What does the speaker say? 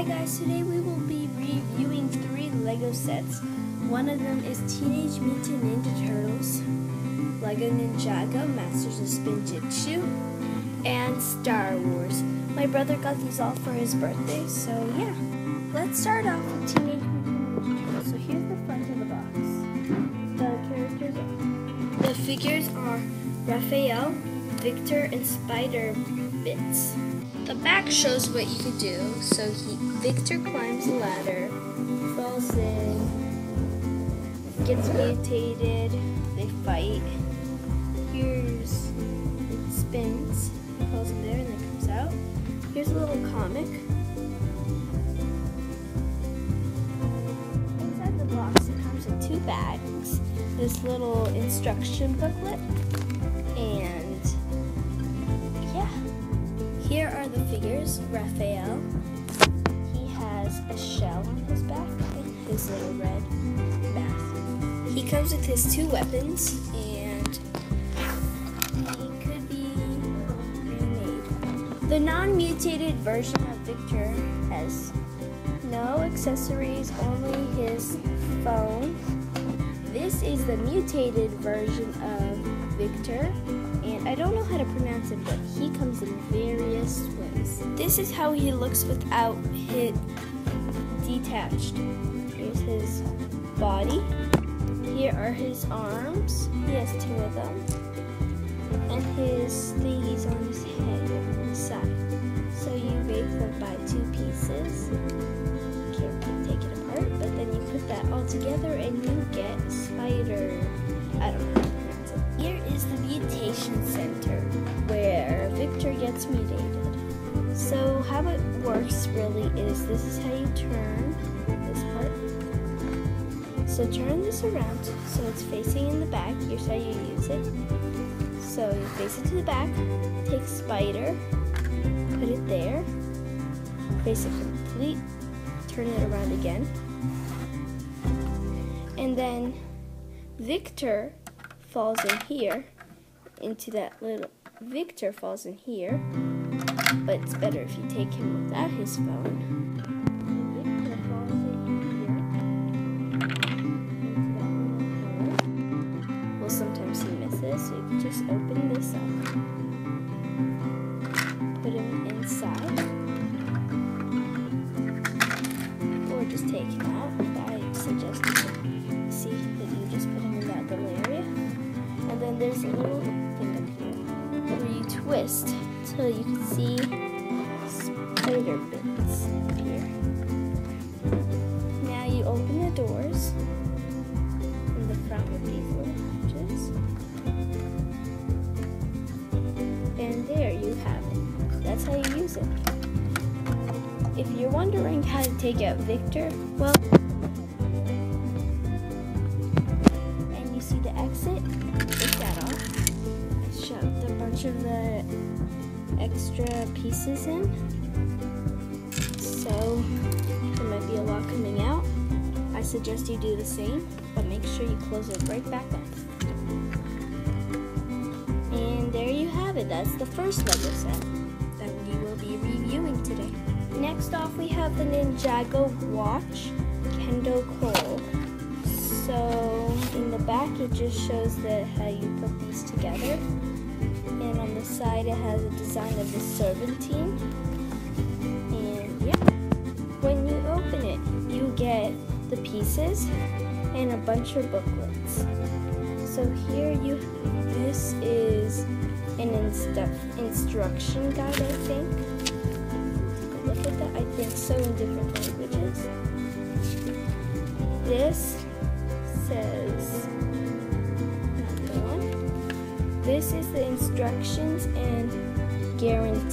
Hi guys, today we will be reviewing three LEGO sets. One of them is Teenage Mutant Ninja Turtles, LEGO Ninjago Masters of Spinjitzu, and Star Wars. My brother got these all for his birthday, so yeah. Let's start off with Teenage Mutant Ninja Turtles. So here's the front of the box. The characters, are. the figures are Raphael, Victor, and Spider Bytez. The back shows what you could do. So he, Victor climbs the ladder, falls in, gets mutated, they fight. Here's it spins, falls in there, and then comes out. Here's a little comic. Inside the box, it comes with two bags, this little instruction booklet, and here are the figures. Raphael. He has a shell on his back and his little red mask. He comes with his two weapons and he could be remade. The non-mutated version of Victor has no accessories, only his phone. This is the mutated version of Victor and I don't know how to pronounce it, but he comes in various ways. This is how he looks without it detached. Here's his body. Here are his arms. He has two of them. And his thingies on his head on side. So you make them by two pieces. You can't take it apart, but then you put that all together and you get spider. I don't know. Here is the mutation center where Victor gets mutated. So how it works really is this is how you turn this part. So turn this around so it's facing in the back. Here's how you use it. So you face it to the back, take spider, put it there, face it complete, turn it around again. And then Victor falls in here into that little Victor falls in here but it's better if you take him without his phone. Well sometimes he misses so you can just open this up. Put him inside. Or just take him out I suggest there's a little thing up here where you twist so you can see Spider Bytez here. Now you open the doors in the front with these little hatches. And there you have it. That's how you use it. If you're wondering how to take out Victor, well, bunch of the extra pieces in. So there might be a lot coming out. I suggest you do the same, but make sure you close it right back up. And there you have it. That's the first Lego set that we will be reviewing today. Next off, we have the Ninjago watch, Kendo Cole. So in the back, it just shows that how you put these together and on the side it has a design of the serpentine and yeah when you open it you get the pieces and a bunch of booklets. So here you this is an instu instruction guide I think. Look at that I think so in different languages. This this is the instructions and guarantee.